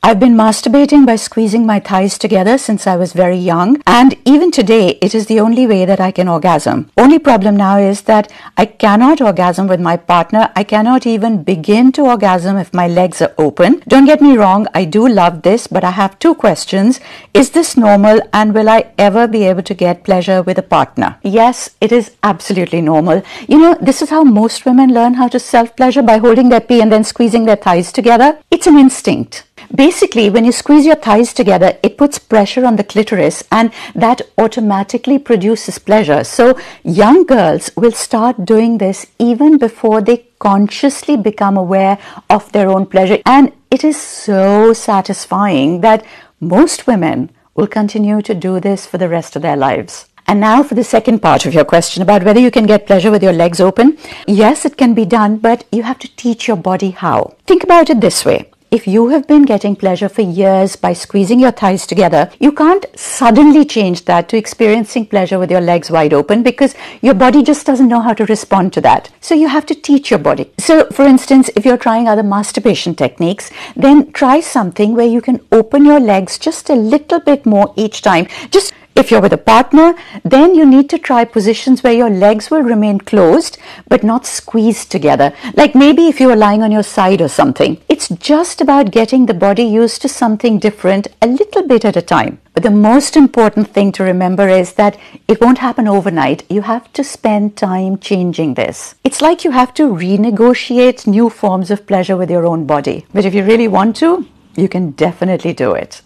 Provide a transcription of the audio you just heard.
I've been masturbating by squeezing my thighs together since I was very young, and even today, it is the only way that I can orgasm. Only problem now is that I cannot orgasm with my partner. I cannot even begin to orgasm if my legs are open. Don't get me wrong, I do love this, but I have two questions. Is this normal, and will I ever be able to get pleasure with a partner? Yes, it is absolutely normal. You know, this is how most women learn how to self pleasure by holding their pee and then squeezing their thighs together. It's an instinct. Basically, when you squeeze your thighs together, it puts pressure on the clitoris and that automatically produces pleasure. So, young girls will start doing this even before they consciously become aware of their own pleasure. And it is so satisfying that most women will continue to do this for the rest of their lives. And now for the second part of your question about whether you can get pleasure with your legs open. Yes, it can be done, but you have to teach your body how. Think about it this way if you have been getting pleasure for years by squeezing your thighs together, you can't suddenly change that to experiencing pleasure with your legs wide open because your body just doesn't know how to respond to that. So you have to teach your body. So, for instance, if you're trying other masturbation techniques, then try something where you can open your legs just a little bit more each time. Just if you're with a partner, then you need to try positions where your legs will remain closed but not squeezed together. Like maybe if you are lying on your side or something. It's just about getting the body used to something different a little bit at a time. But the most important thing to remember is that it won't happen overnight. You have to spend time changing this. It's like you have to renegotiate new forms of pleasure with your own body. But if you really want to, you can definitely do it.